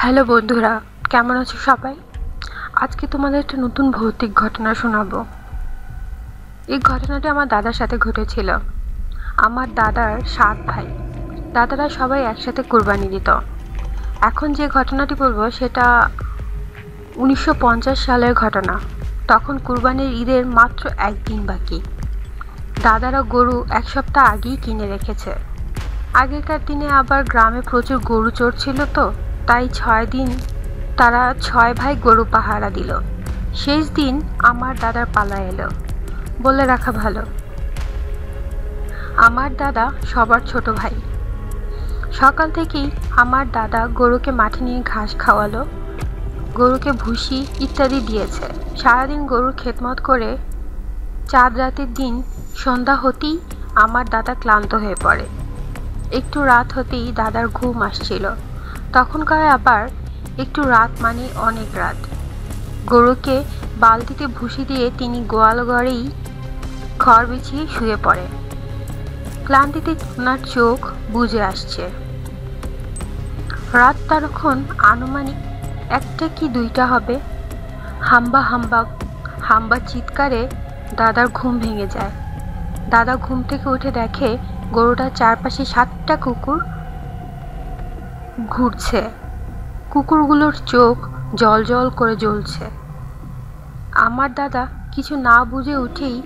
Hello বন্ধুরা, কেমন আছো সবাই? আজকে তোমাদের একটা নতুন ভৌতিক ঘটনা শোনাবো। এই ঘটনাটি আমার দাদার সাথে ঘটেছিল। আমার দাদার সাত ভাই, দাদারা সবাই একসাথে কোরবানি দিত। এখন যে ঘটনাটি বলব, সেটা উনিশশো পঞ্চাশ সালের ঘটনা। তখন কুরবানির ঈদের মাত্র একদিন বাকি। দাদারা গরু এক সপ্তাহ আগেই কিনে রেখেছে। আগেকার দিনে আবার গ্রামে প্রচুর গরু চোর ছিল তো তাই ছয় দিন তারা ছয় ভাই গরু পাহারা দিল। শেষ দিন আমার দাদার পালা এলো। বলে রাখা ভালো। আমার দাদা সবার ছোট ভাই। সকাল থেকেই আমার দাদা গরুকে মাঠে নিয়ে ঘাস খাওয়ালো, গরুকে ভুসি ইত্যাদি দিয়েছে। সারাদিন গরুর খেতমত করে চাঁদ রাতের দিন সন্ধ্যা হতেই আমার দাদা ক্লান্ত হয়ে পড়ে। একটু রাত হতেই দাদার ঘুম আসছিল। তখনকার আবার একটু রাত মানে অনেক রাত। গরুকে বালতিতে ভুসি দিয়ে তিনি গোয়াল ঘরেই খড় বিছিয়ে শুয়ে পড়ে। ক্লান্তিতে ওনার চোখ বুঝে আসছে। রাত তখন আনুমানিক একটা কি দুইটা হবে? হাম্বা হাম্বা হাম্বা চিৎকারে দাদার ঘুম ভেঙে যায়। দাদা ঘুম থেকে উঠে দেখে গরুটার চারপাশে সাতটা কুকুর ঘুরছে। কুকুরগুলোর চোখ জল জল করে জ্বলছে। আমার দাদা কিছু না বুঝে উঠেই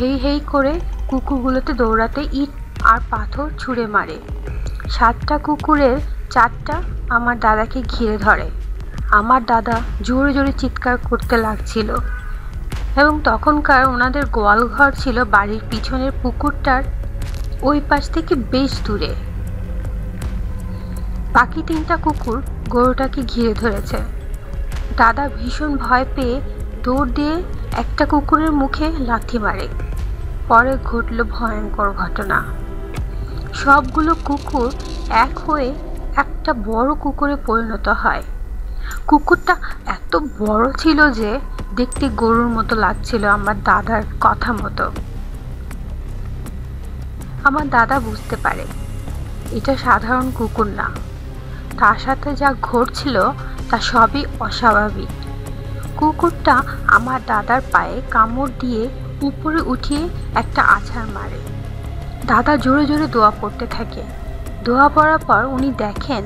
হেই হেই করে কুকুরগুলোতে দৌড়াতে ইট আর পাথর ছুঁড়ে মারে। সাতটা কুকুরের চারটা আমার দাদাকে ঘিরে ধরে। আমার দাদা জোরে জোরে চিৎকার করতে লাগছিল এবং তখনকার ওনাদের গোয়াল ঘর ছিল বাড়ির পিছনের পুকুরটার ওই পাশ থেকে বেশ দূরে। বাকি তিনটা কুকুর গরুটাকে ঘিরে ধরেছে। দাদা ভীষণ ভয় পেয়ে দৌড় দিয়ে একটা কুকুরের মুখে লাথি মারে। পরে ঘটল ভয়ঙ্কর ঘটনা। সবগুলো কুকুর এক হয়ে একটা বড় কুকুরে পরিণত হয়। কুকুরটা এত বড় ছিল যে দেখতে গরুর মতো লাগছিল আমার দাদার কথা মতো। আমার দাদা বুঝতে পারে, এটা সাধারণ কুকুর না। তার সাথে যা ঘটছিল তা সবই অস্বাভাবিক। কুকুরটা আমার দাদার পায়ে কামড় দিয়ে উপরে উঠিয়ে একটা আছাড় মারে। দাদা জোরে জোরে দোয়া পড়তে থাকে। দোয়া পড়ার পর উনি দেখেন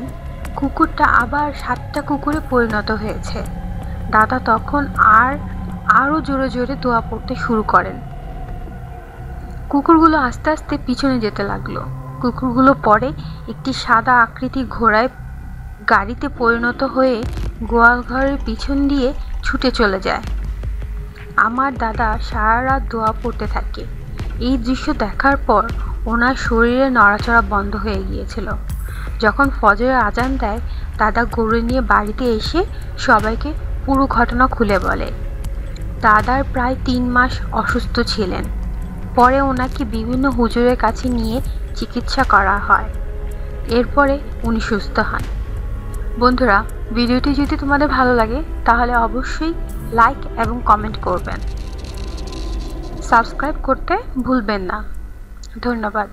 কুকুরটা আবার সাতটা কুকুরে পরিণত হয়েছে। দাদা তখন আর আরও জোরে জোরে দোয়া পড়তে শুরু করেন। কুকুরগুলো আস্তে আস্তে পিছনে যেতে লাগল। কুকুরগুলো পরে একটি সাদা আকৃতি ঘোড়ায় গাড়িতে পরিণত হয়ে গোয়াল ঘরের পিছন দিয়ে ছুটে চলে যায়। আমার দাদা সারা রাত দোয়া পড়তে থাকে। এই দৃশ্য দেখার পর ওনার শরীরে নড়াচড়া বন্ধ হয়ে গিয়েছিল। যখন ফজরের আজান দেয়, দাদা গরু নিয়ে বাড়িতে এসে সবাইকে পুরো ঘটনা খুলে বলে। দাদার প্রায় তিন মাস অসুস্থ ছিলেন। পরে ওনাকে বিভিন্ন হুজুরের কাছে নিয়ে চিকিৎসা করা হয়। এরপরে উনি সুস্থ হন। বন্ধুরা, ভিডিওটি যদি তোমাদের ভালো লাগে, তাহলে অবশ্যই লাইক এবং কমেন্ট করবেন। সাবস্ক্রাইব করতে ভুলবেন না। ধন্যবাদ।